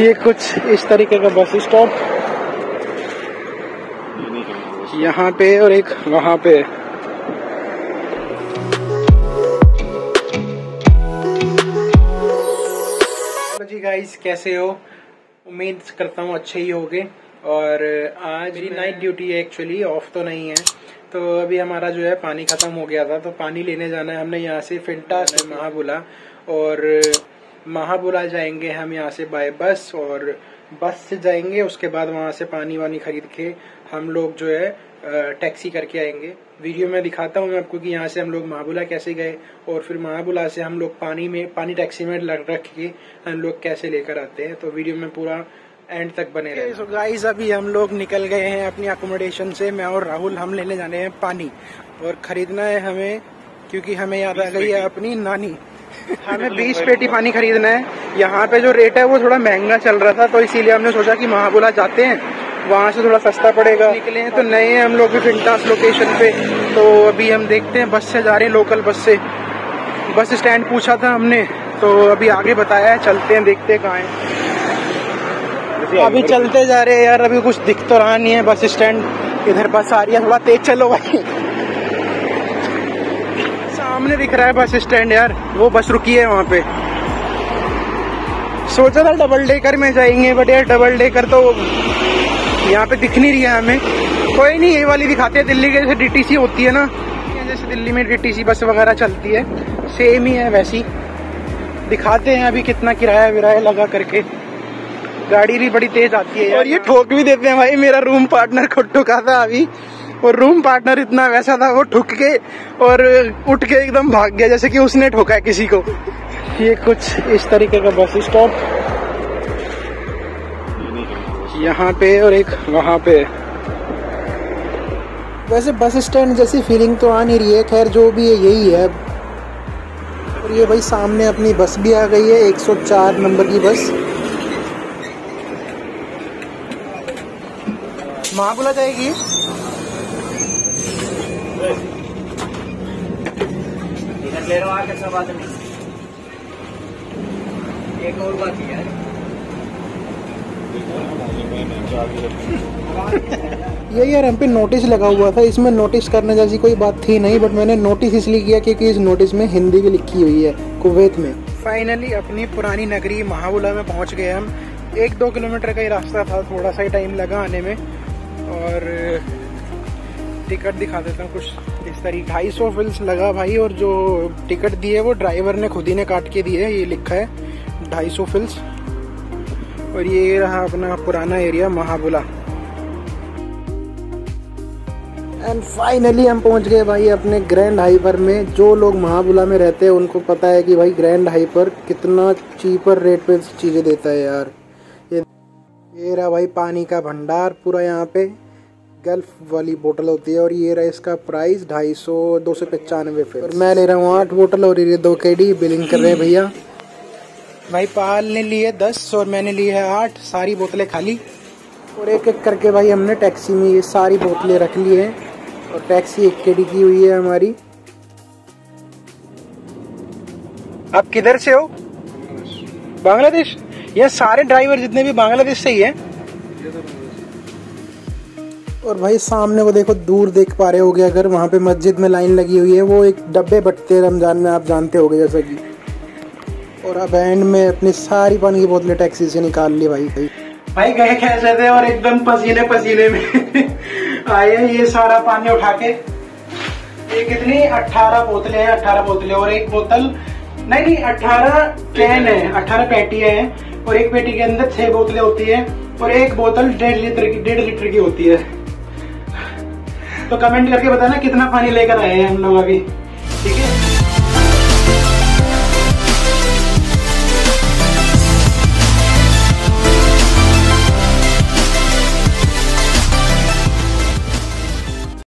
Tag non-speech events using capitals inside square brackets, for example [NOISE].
ये कुछ इस तरीके का बस स्टॉप। यहाँ पे और एक वहाँ पे। जी गाइस कैसे हो? उम्मीद करता हूँ अच्छे ही होगे। और आज मेरी नाइट ड्यूटी है एक्चुअली ऑफ़ तो नहीं है। तो अभी हमारा जो है पानी खत्म हो गया था तो पानी लेने जाना है। हमने यहाँ से फिंटा से महाबुला और महाबुला जाएँगे हम यहाँ से बाय बस और बस से जाएँगे उसके बाद वहाँ से पानी वानी खरीद के हम लोग जो है टैक्सी करके आएँगे। वीडियो में दिखाता हूँ मैं आपको कि यहाँ से हम लोग महाबुला कैसे गए और फिर महाबुला से हम लोग पानी में पानी टैक्सी में लग रख के हम लोग कैसे लेकर आते हैं। तो वीडियो में पूरा एंड तक बने रहे सो गाइस अभी हम लोग निकल गए हैं अपनी अकोमोडेशन से। मैं और राहुल हम लेने जाने हैं पानी। और खरीदना है हमें क्योंकि हमें याद आ गई है अपनी नानी। हमें बीस पेटी पानी खरीदना है। यहाँ पे जो रेट है वो थोड़ा महँगा चल रहा था तो इसीलिए हमने सोचा कि महाबुला जाते हैं। वहाँ से थोड़ा सस्ता पड़ेगा। निकले हैं तो नए हैं हम लोग भी फिंटास लोकेशन पे। तो अभी हम देखते हैं बस से जा रहे हैं लोकल बस से। बस स्टैंड पूछा था हमने तो अभी आगे बताया है चलते हैं देखते हैं कहाँ है। अभी चलते जा रहे हैं यार अभी कुछ दिख तो रहा नहीं है बस स्टैंड इधर बस आ रही है थोड़ा तेज चलो भाई। सामने दिख रहा है बस स्टैंड यार वो बस रुकी है वहाँ पे। सोचा था डबल डेकर में जाएँगे बट यार डबल डेकर तो यहाँ पे दिख नहीं रही है हमें। कोई नहीं ये वाली दिखाते हैं दिल्ली के जैसे डीटीसी होती है ना जैसे दिल्ली में डीटीसी बस वगैरह चलती है सेम ही है वैसी। दिखाते हैं अभी कितना किराया विराया लगा करके। गाड़ी भी बड़ी तेज आती है और ये ठोक भी देते हैं भाई मेरा रूम पार्टनर को ठुका था अभी। और रूम पार्टनर इतना वैसा था, वो ठुक के और उठ के एकदम भाग गया, जैसे कि उसने ठोका है किसी को। ये कुछ इस तरीके का बस स्टॉप यहाँ पे और एक वहाँ पे। वैसे बस स्टैंड जैसी फीलिंग तो आ नहीं रही है, खैर जो भी है, यही है और ये भाई सामने अपनी बस भी आ गई है 104 नंबर की बस। महाबुला जाएगी? ले रहा आके सब आदमी। एक और बात है। ये यार हम पे नोटिस लगा हुआ था। इसमें नोटिस करने जैसी कोई बात थी नहीं बट मैंने नोटिस इसलिए किया क्योंकि इस नोटिस में हिंदी भी लिखी हुई है कुवैत में। फाइनली अपनी पुरानी नगरी महाबुला में पहुँच गए हम। एक दो किलोमीटर का ही रास्ता था थोड़ा सा ही टाइम लगा आने में। और टिकट दिखा देता हूँ कुछ। इस तरीके ढाई सौ फिल्स लगा भाई, और जो टिकट दिए वो ड्राइवर ने खुद ही ने काट के दिए ये लिखा है ढाई सौ फिल्स और ये रहा अपना पुराना एरिया महाबुला। एंड फाइनली हम पहुँच गए भाई अपने ग्रैंड हाइपर में। जो लोग महाबुला में रहते हैं, उनको पता है कि भाई ग्रैंड हाइपर कितना चीपर रेट पे चीज़ें देता है यार। ये ये रहा भाई पानी का भंडार पूरा यहाँ पे। गल्फ वाली बोतल होती है और ये रहा इसका प्राइस ढाई सौ दो सौ पचानवे फिर। और मैं ले रहा हूँ आठ बोतल और ये दो केडी बिलिंग कर रहे हैं भैया। भाई पाल ने लिए दस और मैंने लिए है आठ सारी बोतलें खाली। और एक एक करके भाई हमने टैक्सी में ये सारी बोतलें रख ली हैं और टैक्सी एक केडी की हुई है हमारी। आप किधर से हो? बांग्लादेश? ये सारे ड्राइवर जितने भी बांग्लादेश से ही हैं। और भाई सामने वो देखो, दूर देख पा रहे होगे अगर, वहाँ पे मस्जिद में लाइन लगी हुई है, वो एक डब्बे बटते रमज़ान में, आप जानते होगे जैसा कि। और अब एंड में अपनी सारी पानी की बोतलें टैक्सी से निकाल ली भाई भाई। भाई, गए कैसे थे और एकदम पसीने पसीने में [LAUGHS] आए ये सारा पानी उठा के। ये कितनी? अट्ठारह बोतलें हैं, अट्ठारह बोतलें और एक बोतल, नहीं नहीं, अट्ठारह कैन है, अट्ठारह पेटियाँ हैं और एक पेटी के अंदर छह बोतलें होती है और एक बोतल डेढ़ लीटर की, डेढ़ लीटर की होती है। तो कमेंट करके बताना कितना पानी लेकर आए हैं हम लोग अभी।